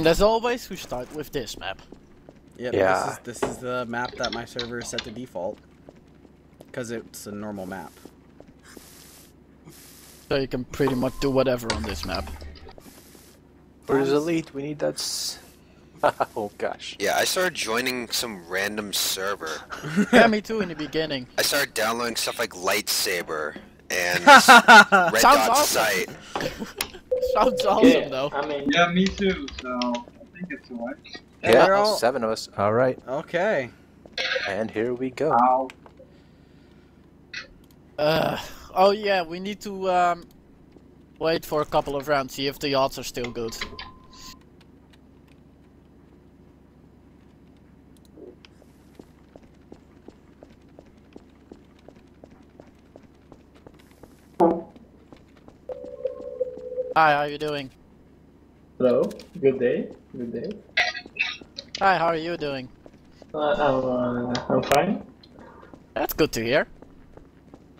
And as always, we start with this map. Yep, Yeah. This is, this is the map that my server is set to default. Because it's a normal map. So you can pretty much do whatever on this map. Where's Elite? We need that. S- oh gosh. Yeah, I started joining some random server. yeah, me too in the beginning. I started downloading stuff like Lightsaber and Red Sounds Dot awesome. Sight. Sounds awesome yeah, though. I mean, Yeah, me too. So I think it's alright. Hey, yeah, all- seven of us. All right, Okay. and here we go. Ow. Uh, oh yeah, we need to um, wait for a couple of rounds, see if the odds are still good. Hi, how are you doing? hello, good day, good day. Hi, how are you doing? Uh, I'm, uh, I'm fine. That's good to hear.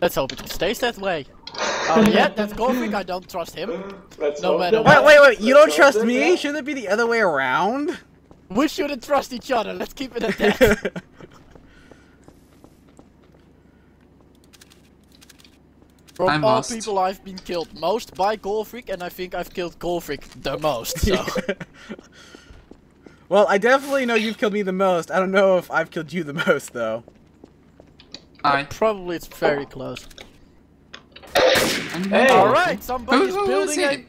Let's hope it stays that way. Oh yeah, that's Golfing, I don't trust him. Let's No matter what. Wait, wait, wait. You don't trust me? that- Shouldn't it be the other way around? We shouldn't trust each other, let's keep it at that. From I all must. people I've been killed most by Golffreak, and I think I've killed Golffreak the most, so... well, I definitely know you've killed me the most. I don't know if I've killed you the most, though. Hi. Probably it's very close. Hey! Alright, somebody's Who- who is building it?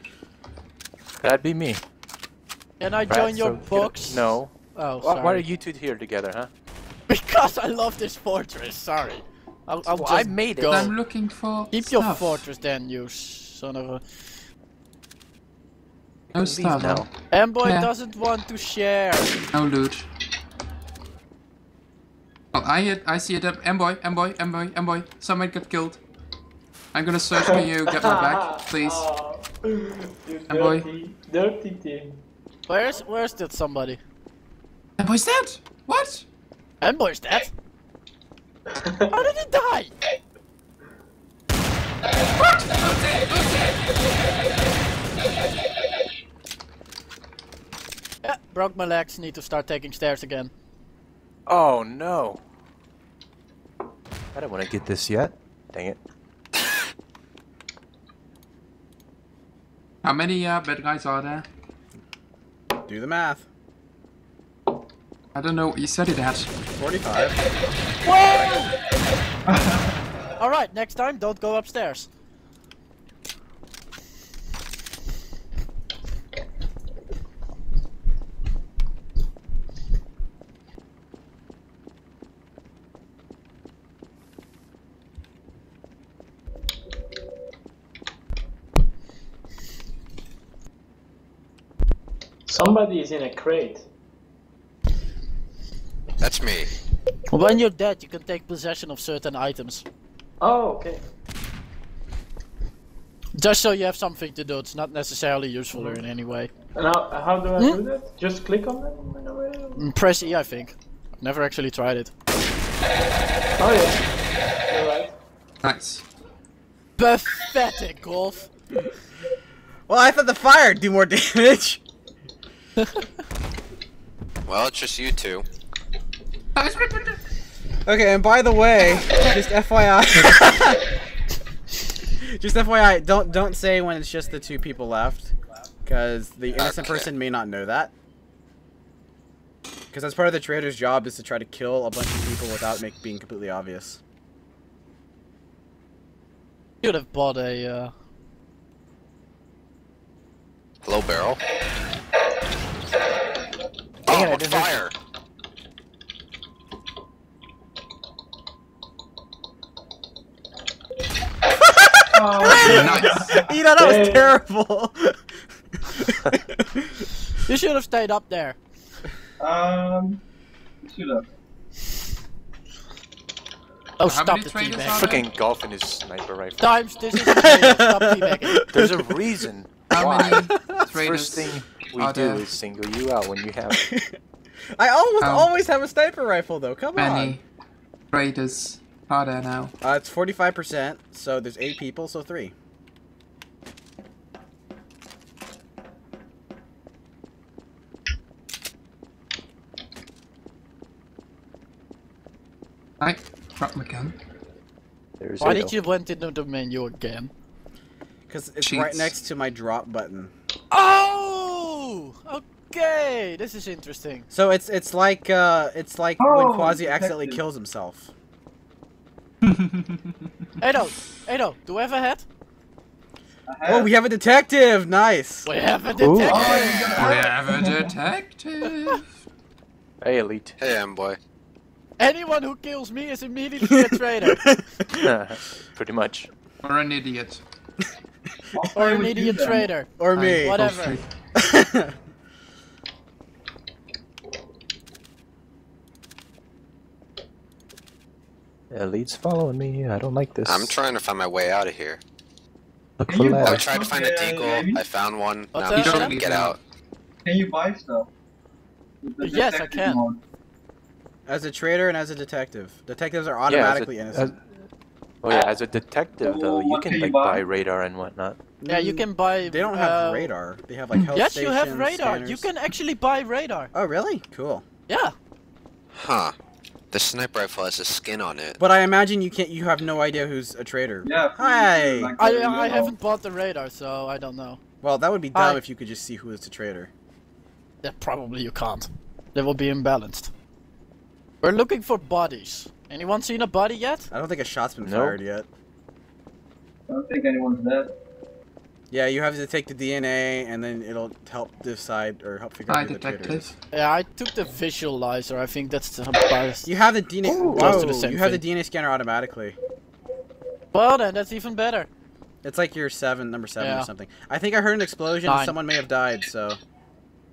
a... That'd be me. Can I Right, join your so get- box? No. Oh, Why, sorry. why are you two here together, huh? Because I love this fortress, sorry. I'll, I'll Well, just I made it. go. I'm looking for Keep your fortress then, you son of a... No Leave stuff. now. Amboy Yeah. doesn't want to share. No loot. Oh, I hit, I see it up. Amboy, Amboy, Amboy, Amboy. Somebody got killed. I'm gonna search for you. Get my back, please. Oh, you boy. dirty, dirty team. Where's where's that somebody? Amboy's dead. What? Amboy's dead. How did he die? Yeah, broke my legs. Need to start taking stairs again. Oh no. I don't want to get this yet. Dang it. How many uh, bad guys are there? Do the math. I don't know. What you said it had. 45. All right, next time don't go upstairs. Somebody is in a crate. That's me. When you're dead, you can take possession of certain items. Oh, okay. Just so you have something to do. It's not necessarily useful or in any way. And how, how do I Hmm? do that? Just click on them? and away? Mm, Press E, I think. I've never actually tried it. Oh yeah. You're right. Nice. Pathetic, Golf. Well, I thought the fire would do more damage. Well, it's just you two. Okay, and by the way, just FYI. just FYI, don't don't say when it's just the two people left, because the innocent Okay. person may not know that. Because that's part of the traitor's job is to try to kill a bunch of people without make, being completely obvious. You would have bought a. Uh... Hello, barrel. Dang oh, it, I on didn't hit fire. Nice. You know that was terrible. You should have stayed up there. Um. Shoot up. Oh, How stop the traitors teabag. are there? Freaking golf in his sniper rifle. Times, this is a traitor. Stop teabagging. There's a reason. How why. many First thing we do there? is single you out when you have. I almost Um, always have a sniper rifle though. Come Many traitors Hot air now. Uh, it's 45%, so there's eight people, so three. I drop my gun. There's Why did you went into the menu again? Because it's Cheats. right next to my drop button. Oh! Okay, this is interesting. So it's it's like uh, it's like oh, when Quasi accidentally kills himself. Ado, Ado, do we have a hat? Oh, we have a detective. Nice. We have a Ooh. detective! we have a detective. Hey, Elite. Hey, M boy. Anyone who kills me is immediately a traitor. Pretty much. Or an idiot. or an idiot traitor. or me. Whatever. straight. Elite's following me. I don't like this. I'm trying to find my way out of here. Look Can for I ladder. tried to find a Okay, deagle. I found one. What's now I'm trying to get out. Can you buy stuff? With the Yes, I detective can. mode. As a traitor and as a detective. Detectives are automatically yeah, as innocent. as, oh yeah, as a detective though, you What can can you like buy? buy radar and whatnot. Yeah, you can buy. They don't have uh, radar. They have like health Yes, you have station radar. You scanners. can actually buy radar. Oh, really? Cool. Yeah. Huh. The sniper rifle has a skin on it. But I imagine you can't. You have no idea who's a traitor. Yeah. Hi. like I the I haven't bought the radar, so I don't know. Well, that would be dumb Hi. if you could just see who is a traitor. Yeah, probably you can't. They will be imbalanced. We're looking for bodies. Anyone seen a body yet? I don't think a shot's been No. fired yet. I don't think anyone's dead. Yeah, you have to take the DNA, and then it'll help decide or help figure out who the traitor is. detective. Yeah, I took the visualizer. I think that's the best. You have the DNA. Ooh. Whoa, the same you have thing. the DNA scanner automatically. Well, then that's even better. It's like your seven, number seven Yeah. or something. I think I heard an explosion. and Nine. Someone may have died. So.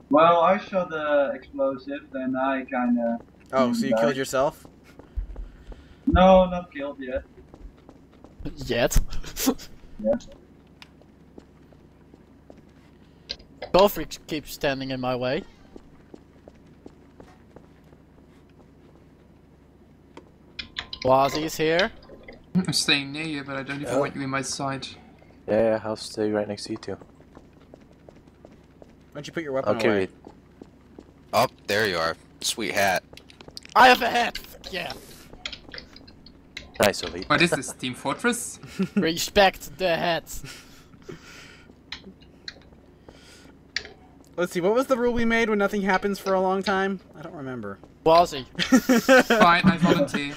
Well, I shot the explosive, and I kinda. Oh, so you Died. killed yourself? No, not killed yet. Yet. Yeah. Golffreak keeps standing in my way. Wazzy is here. I'm staying near you, but I don't even Oh. want you in my sight. Yeah, yeah, I'll stay right next to you too. Why don't you put your weapon I'll away? it. Oh, there you are. Sweet hat. I have a hat. Yeah. Nice, Elite. What is this, Team Fortress? Respect the hat. Let's see. What was the rule we made when nothing happens for a long time? I don't remember. Wazzy. Fine, I volunteer.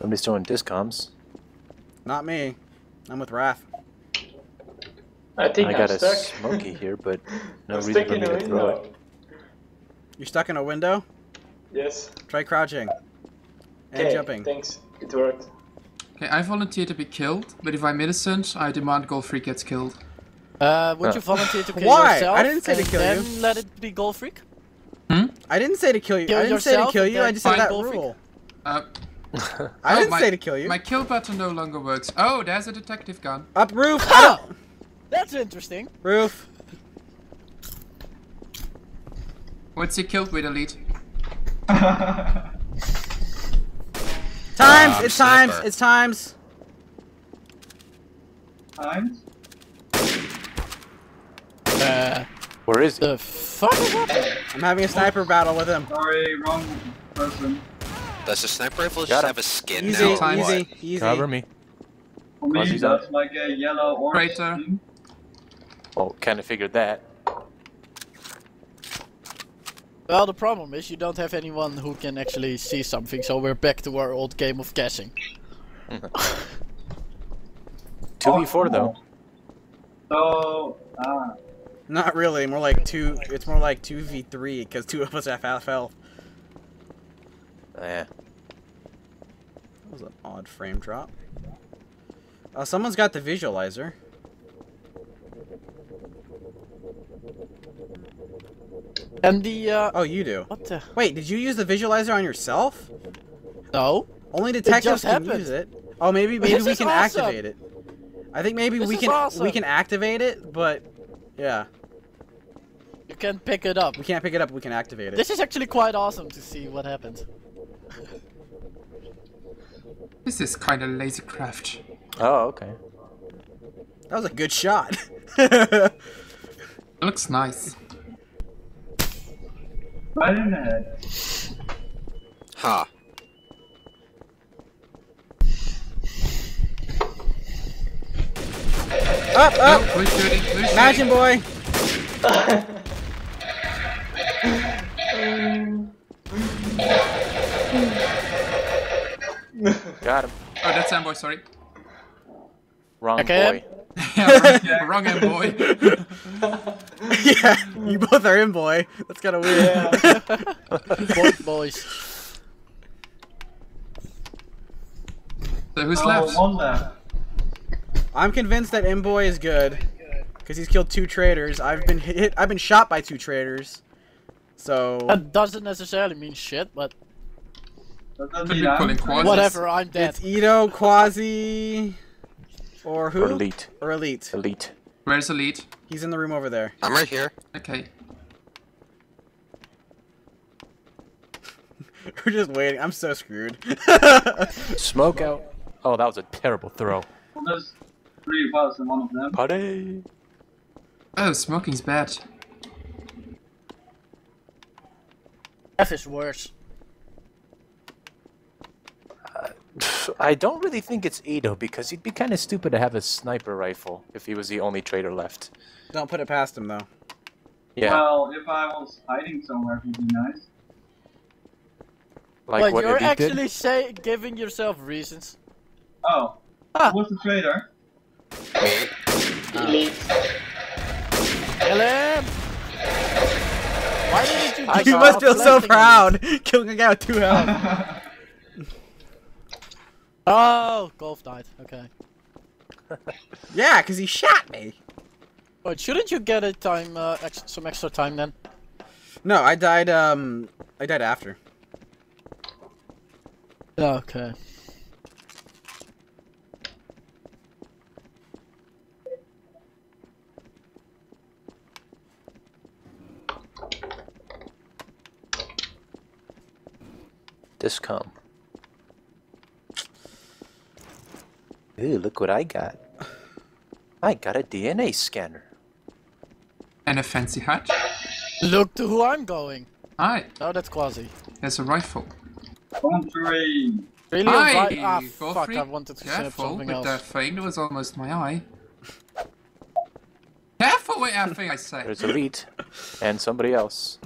Nobody's throwing discoms. Not me. I'm with Raph. I think I am got a stuck. smoky here, but no I'm reason for me a to throw it. You're stuck in a window. Yes. Try crouching. And jumping. Thanks. It worked. Okay, I volunteer to be killed, but if I'm innocent, I demand Golffreak gets killed. Uh, would Huh. you volunteer to kill Why? yourself? I didn't say to and kill you. then let it be Golffreak? I didn't say to kill you. Kill I didn't say to kill you. I then just said find that Gold rule. Uh, I oh, didn't my- say to kill you. My kill button no longer works. Oh, there's a detective gun. Up roof. Oh! Up That's interesting. roof. What's he killed with, Elite? Times. It's times. It's times. Times? Uh, Where is he? the fuck is happening? I'm having a sniper battle with him. Sorry, wrong person. Does the sniper rifle just him. have a skin Easy, now? or Times. easy, easy. Cover me. For me, that's like a yellow orange Crater. thing. Oh, kind of figured that. Well, the problem is you don't have anyone who can actually see something, so we're back to our old game of guessing. Two v four though. So, ah, Not really. More like two. It's more like two v three because two of us have half health. Yeah. That was an odd frame drop. Uh, someone's got the visualizer. And the, uh, Oh, you do. what the? Wait, did you use the visualizer on yourself? No? Only detectives just can happened. use it. Oh, maybe maybe This we can awesome. activate it. I think maybe This we can awesome. we can activate it, but yeah, You can pick it up. we can't pick it up. We can activate it. This is actually quite awesome to see what happens. This is kind of lazy craft. Oh, okay. That was a good shot. Looks nice. Right in the head. Huh. Up, Oh, up! who's shooting? Who's Imagine boy! Got him. Oh, that's Sam boy, sorry. Wrong Okay. boy. Yeah, wrong, wrong Amboy. yeah, you both are in boy. That's kind of weird. Both boys. So who's Oh, left? one left. I'm convinced that Imboy is good because he's killed two traitors. I've been hit. I've been shot by two traitors. So That doesn't necessarily mean shit, but That doesn't mean I'm pulling free. quads. whatever, I'm dead. it's Ito, Quasi, or who? Or elite. Or Elite. Elite. Where's elite? He's in the room over there. I'm right here. Okay. We're just waiting. I'm so screwed. Smoke out. Oh, that was a terrible throw. Well, there's three of us and one of them. Putty. Oh, smoking's bad. F is worse. I don't really think it's Ito because he'd be kind of stupid to have a sniper rifle if he was the only traitor left. Don't put it past him though. Yeah, Well, if I was hiding somewhere, it would be nice. like Wait, what you're actually did. say giving yourself reasons. Oh. Ah. Who was the traitor? Elite. LM! Why didn't you I You must feel so proud, killing a guy with two health. It? Oh, Golf died. Okay. yeah, because he shot me. Wait, shouldn't you get a time, uh, ex some extra time then? No, I died. Um, I died after. Okay. Discom. Ooh, look what I got. I got a DNA scanner. And a fancy hat. Look to who I'm going. Hi, Oh, that's Quasi. there's a rifle. Country. Really? Hi, Invite- ah, fuck, I wanted to set up Careful something with else. that thing. That was almost my eye. Careful with that thing, I say. There's Elite and somebody else.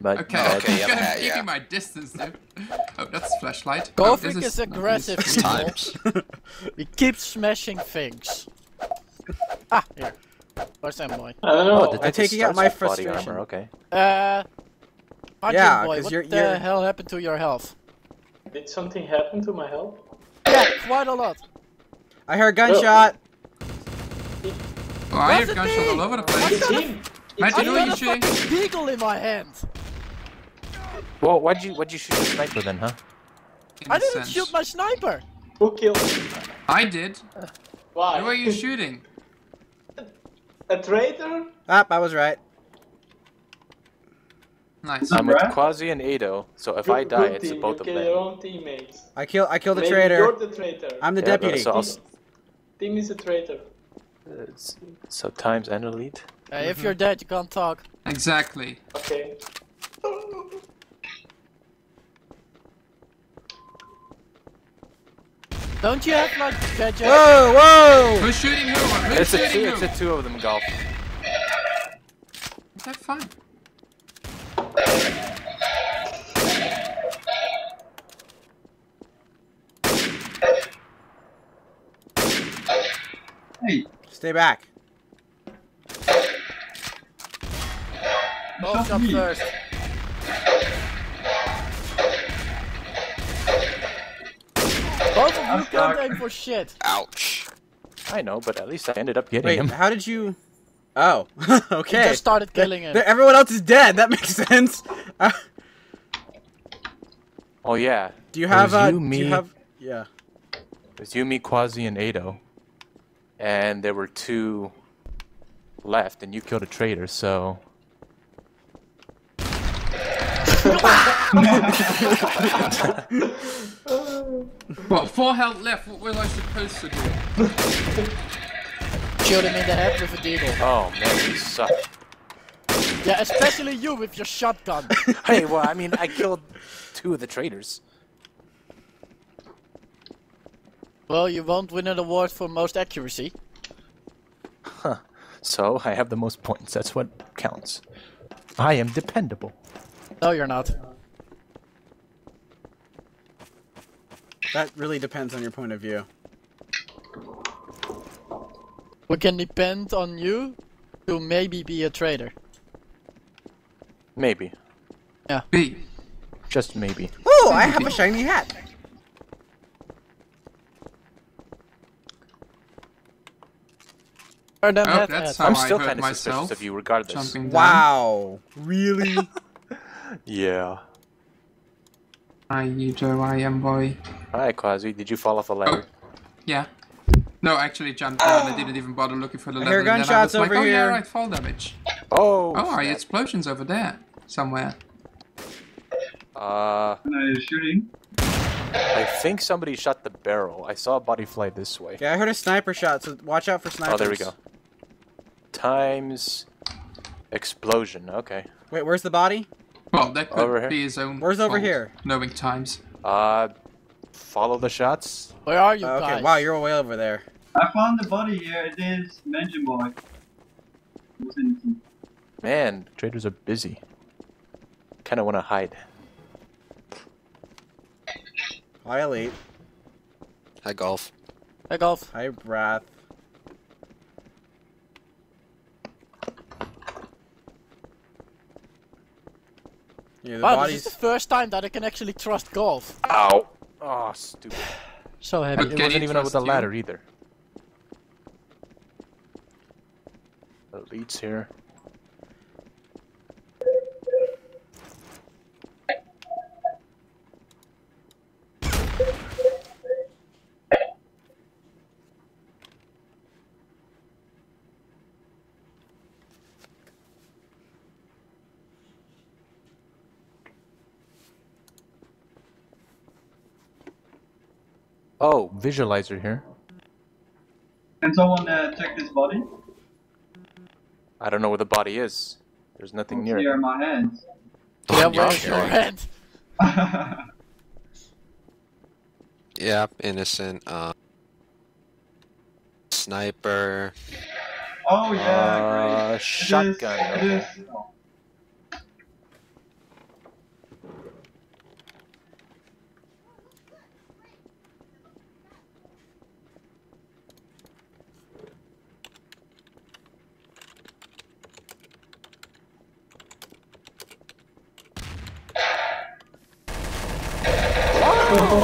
But Okay, uh, Okay, I'm yeah, gonna yeah, keep yeah. my distance, dude. Oh, that's flashlight. Oh, Golfric this is aggressive, It's people. times. He keeps smashing things. Ah, here. Where's that boy? I don't oh, know. the I'm taking out my with body frustration. armor, Okay. Uh, Punching Yeah, boy, 'cause what you're- the you're- hell happened to your health? Did something happen to my health? Yeah, quite a lot. I heard gunshot. Oh, I Was have it gunshots me? all over the It's place. him! Imagine I who got you a shooting. fucking deagle in my hand. Well, why'd you why'd you shoot the sniper then, huh? I didn't Innocent. shoot my sniper. Who killed me? I did. Why? Who are you shooting? A traitor? Ah, I was right. Nice. I'm with Quasi and Ado, so if Good- I die, it's team. both you of kill your them. own teammates. I kill. I killed the Maybe traitor. You're the traitor. I'm the Yeah, deputy. so, I'll team, team is a traitor. it's- so times and Elite. Uh, If you're dead, you can't talk. Exactly. Okay. Don't you have like gadget? Whoa, whoa! Who's shooting who? Who's It's a two. who? It's a two of them golf. Okay, fine. Hey, Stay back. Both shot me. first. Both of you I'm can't stuck. aim for shit. Ouch. I know, but at least I ended up getting Wait, him. how did you? Oh, okay. You okay. just started killing him. Everyone else is dead. That makes sense. Uh, Oh yeah. do you have? was Uh, you, do you have? Yeah. It was you, me, Quasi, and Ado, and there were two left, and you killed a traitor. So What, four health left, what was I supposed to do? Shoot him in the head with a deagle. Oh man, you suck. Yeah, especially you with your shotgun. hey, well, I mean, I killed two of the traitors. well, you won't win an award for most accuracy. Huh. So I have the most points. That's what counts. I am dependable. No, you're not. That really depends on your point of view. We can depend on you to maybe be a traitor. Maybe. B. Just maybe. Oh, I have a shiny hat. Oh, head that's head. how I'm still hurt kind of myself. suspicious of you regardless. Jumping. Wow. Really? Yeah. Hi, you Joe, I am boy. Hi, Quasi. Did you fall off a ladder? Yeah. No, I actually jumped down. I didn't even bother looking for the I lever. hear and then I gunshots was like, over oh, yeah, right, fall damage. Oh! Oh, snap. explosions over there. Somewhere. Uh, When are shooting? I think somebody shot the barrel. I saw a body fly this way. Yeah, I heard a sniper shot, so watch out for snipers. Oh, there we go. Times explosion. Okay. Wait, where's the body? Well, that could Over here. be his own Where's over here? Knowing times. Uh, follow the shots. Where are you Oh, okay, guys? wow, you're way over there. I found the body here. It is Mansion Boy. It was innocent. Man, traitors are busy. Kind of want to hide. Hi, Elite. Hi, golf. Hey, golf. Hi, Wrath. Yeah, the Wow, body's... this is the first time that I can actually trust golf. Ow! Oh, stupid. So heavy. It wasn't even up with trust a you? ladder either. Elites here. Oh, visualizer here. Can someone uh, check this body? I don't know where the body is. There's nothing near Here it. are my hands. Yeah, Yeah, where's your sure. hand? Yeah, innocent. Uh, sniper. oh yeah, Uh, great. It is- shotgun, It okay. oh.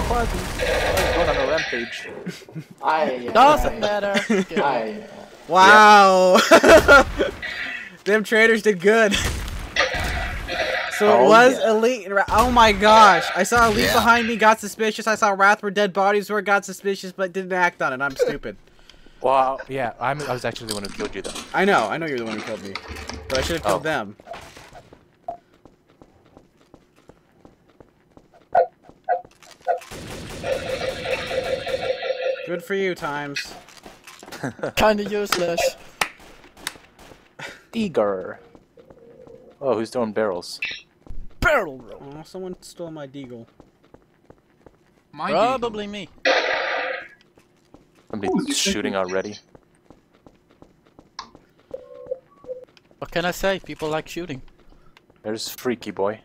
Going on a rampage. I. Doesn't matter. Okay. I. Wow! Them traitors did good. So it Oh, was yeah. Elite and Wrath. Oh my gosh. I saw Elite Yeah. behind me, got suspicious. I saw Wrath where dead bodies were, got suspicious, but didn't act on it. I'm stupid. Well, yeah, I'm, I was actually the one who killed you, though. I know, I know you're the one who killed me. But I should have killed Oh. them. Good for you, Times. Kinda useless. Eager. Oh, who's throwing barrels? Barrel roll. Oh, someone stole my deagle. My Probably me. Somebody's Ooh, shooting already. What can I say? People like shooting. There's Freaky Boy.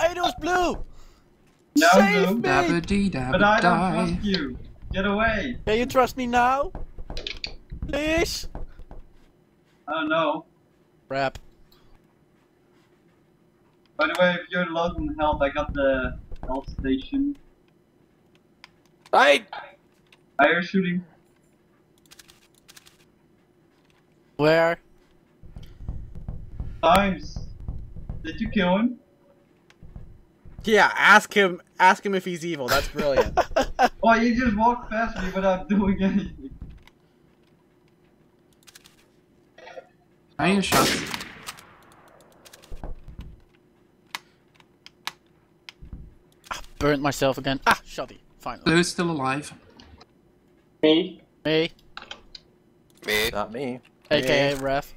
Ado's blue! No, Save no. me! Dabba dee dabba But I don't die. trust you. Get away. Can you trust me now? Please? Oh, I don't know. Crap. By the way, if you're low on health, I got the health station. I I hear shooting. Where? Times. Did you kill him? Yeah, ask him. Ask him if he's evil. That's brilliant. Oh, you just walked past me without doing anything. I hear shots. Burned myself again. Ah, shoddy. Finally. Blue is still alive. Me? Me, Me. Not me. aka Ref.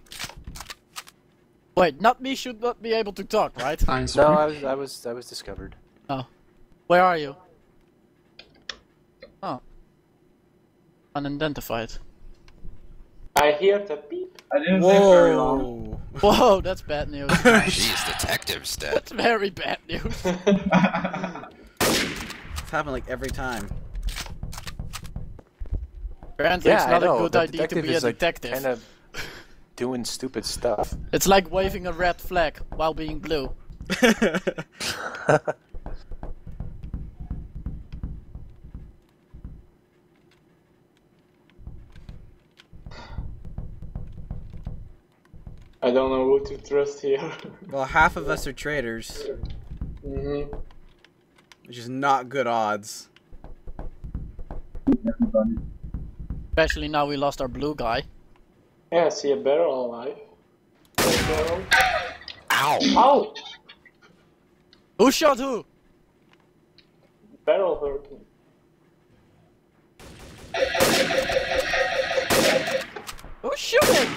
Wait, not me should not be able to talk, right? Nice. No, I was I was I was discovered. Oh, where are you? Oh. Unidentified. I hear the beep. I didn't live very long. Whoa. Whoa, that's bad news. Jeez, detective stat. that's very bad news. It's happened like every time. Apparently, it's I not a good the idea to be a is, like, detective. Kind of doing stupid stuff. It's like waving a red flag while being blue. I don't know who to trust here. well, half of us are traitors, hmm which is not good odds. Everybody. Especially now we lost our blue guy. Yeah, I see a barrel alive. A barrel. Ow! Ow! Who shot who? Barrel hurt me. Who's shooting?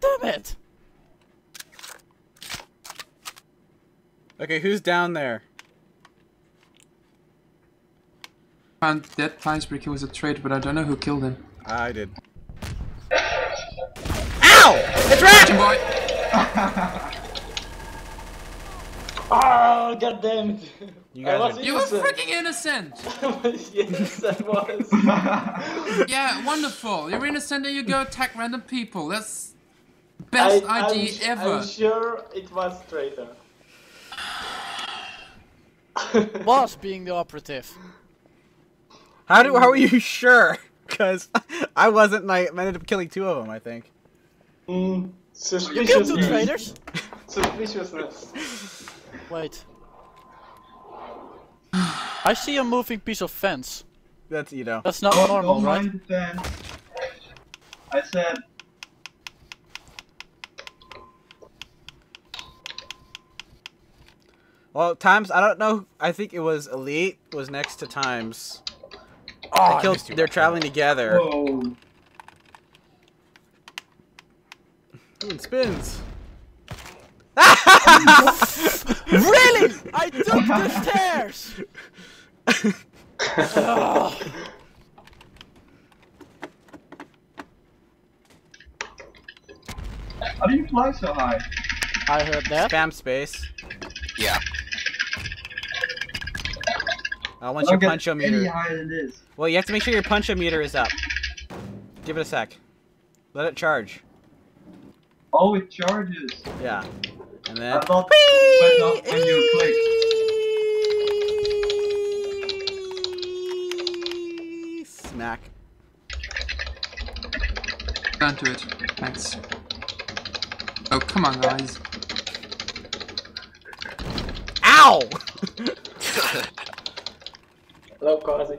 Damn it! Okay, who's down there? Found dead Icebreaker was a traitor, but I don't know who killed him. I did. Ow! It's red! Jim boy! Oh, god damn it! You guys are- You were freaking innocent! yes, I was. Yeah, wonderful. You're innocent and you go attack random people. That's best I, idea I'm, ever. I'm sure it was traitor. Was being the operative. How do? How are you sure? Because I wasn't. and I ended up killing two of them. I think. Mm, You killed two suspiciousness. traitors? Suspiciousness. Wait. I see a moving piece of fence. That's you know. That's not Oh, normal, don't right? mind the fence. I said, Well, times. I don't know. I think it was elite was next to times. Oh, I I killed. missed. They're traveling together. whoa. Ooh, it spins. really? I took the stairs! Ugh. How do you fly so high? I heard that. Spam space. Yeah. Uh, once I your don't get any punchometer. higher than this. Well, you have to make sure your punchometer is up. Give it a sec. Let it charge. Oh, it charges. Yeah. And I then. thought it went up when you click. Smack. Down to it. Thanks. Oh, come on, guys. Ow! Hello, Quasi.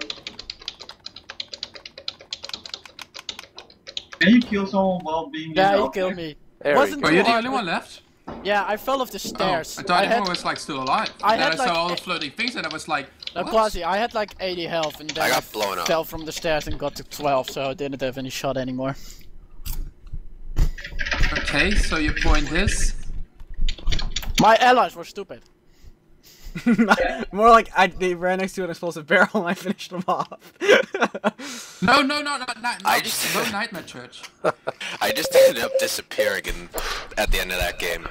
Can you kill someone while being in Yeah, the you object? killed me. There Wasn't we you're the only one left? Yeah, I fell off the stairs. Oh, I thought I everyone had, was like still alive. I then had, I saw like, all the floating things and I was like, no. Quasi, I had like 80 health and then I got blown up. fell from the stairs and got to 12, so I didn't have any shot anymore. Okay, so your point is? My allies were stupid. More like I they ran next to an explosive barrel and I finished them off. No, no, no, no, no, no, I just- no Nightmare Church. I just ended up disappearing in, at the end of that game.